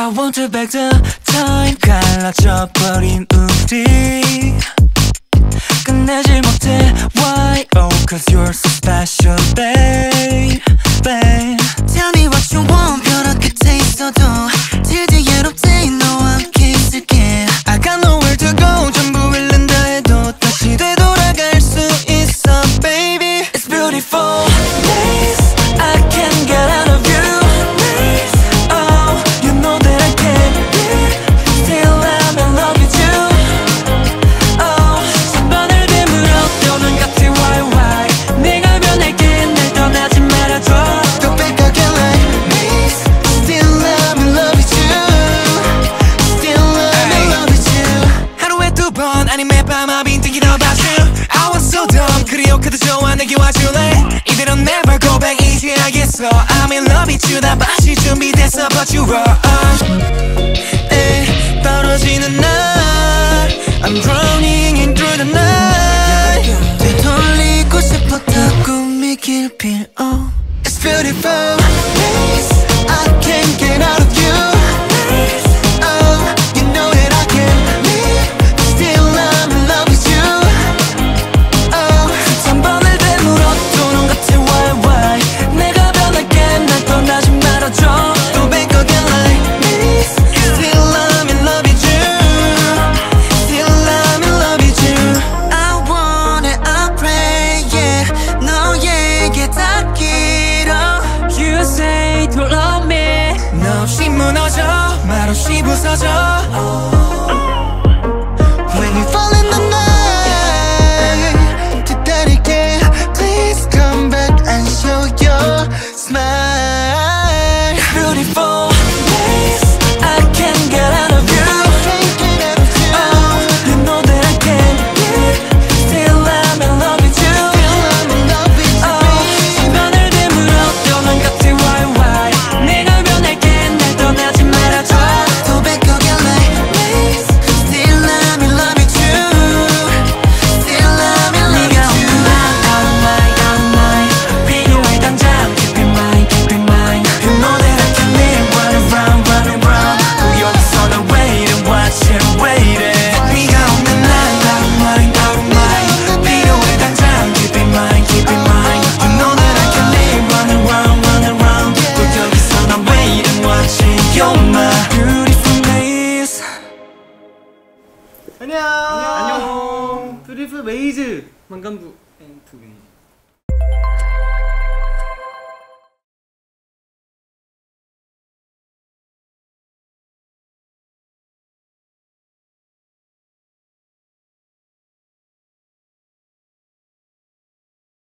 I want to back the time. 갈라져버린 우리. 끝내지 못해. Why? Oh cause you're so special babe, babe. 그도 좋아 내게 와줄래? 이대로 never go back 이제 알겠어 I'm in love with you 나 마실 준비됐어 but you wrong 에 떨어지는 I'm drowning in through the night. 되돌리고 싶었다 꿈이 길 필요. It's beautiful. 바로 씹부서져 웨이브 웨이즈 만감부. 앤투 웨이즈